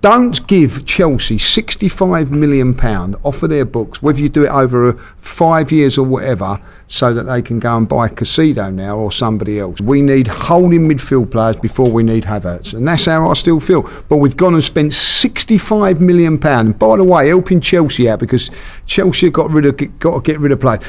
Don't give Chelsea £65 million off of their books, whether you do it over five years or whatever, so that they can go and buy Caicedo now or somebody else. We need holding midfield players before we need Havertz. And that's how I still feel. But we've gone and spent £65 million. By the way, helping Chelsea out because Chelsea got rid of got to get rid of players.